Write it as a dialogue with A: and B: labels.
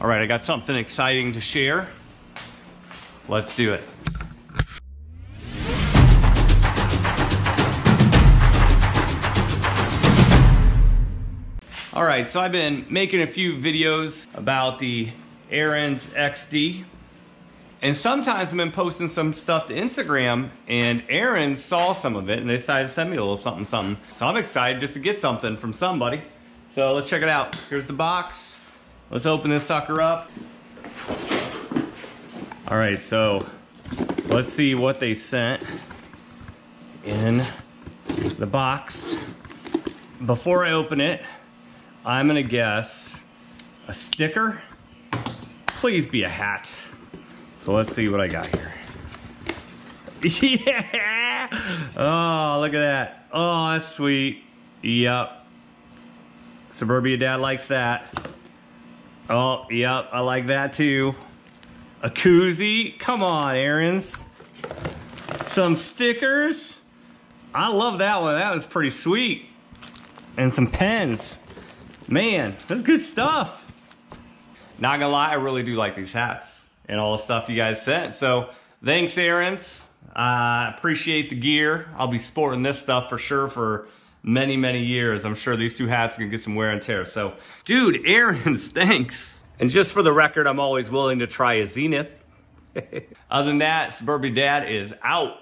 A: All right, I got something exciting to share. Let's do it. All right, so I've been making a few videos about the Ariens XD. And sometimes I've been posting some stuff to Instagram and Ariens saw some of it and they decided to send me a little something something. So I'm excited just to get something from somebody. So let's check it out. Here's the box. Let's open this sucker up. All right, so let's see what they sent in the box. Before I open it, I'm gonna guess a sticker. Please be a hat. So let's see what I got here. yeah! Oh, look at that. Oh, that's sweet. Yep. Suburbia Dad likes that. Oh, yep, I like that too. A koozie. Come on, Ariens. Some stickers. I love that one. That was pretty sweet. And some pens. Man, that's good stuff. Not gonna lie, I really do like these hats and all the stuff you guys sent. So thanks, Ariens. I uh, appreciate the gear. I'll be sporting this stuff for sure for many, many years. I'm sure these two hats are gonna get some wear and tear. So, dude, Ariens, thanks. And just for the record, I'm always willing to try a Zenith. Other than that, Suburbia Dad is out.